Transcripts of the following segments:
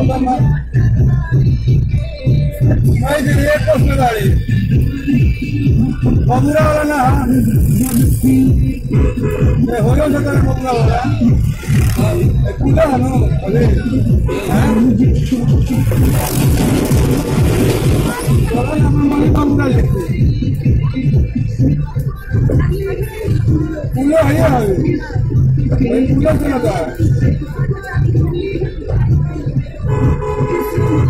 koşuyorlar? Bogura ওরা না হলেও সেখানে বগুড়া ওরা কিলো হানো হলে আমার মনে বগুড়া লিখছে পুলো হয়ে হবে পুলো চলে যায়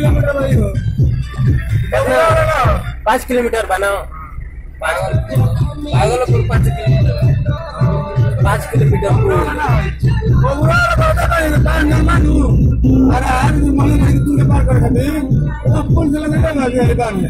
किलोमीटर बनी हो। पाँच किलोमीटर बनाओ। भागलपुर पाँच किलोमीटर पाँच किलोमीटर अरे यार पार कर खाते तो पुल चला गया ना अरे बार में।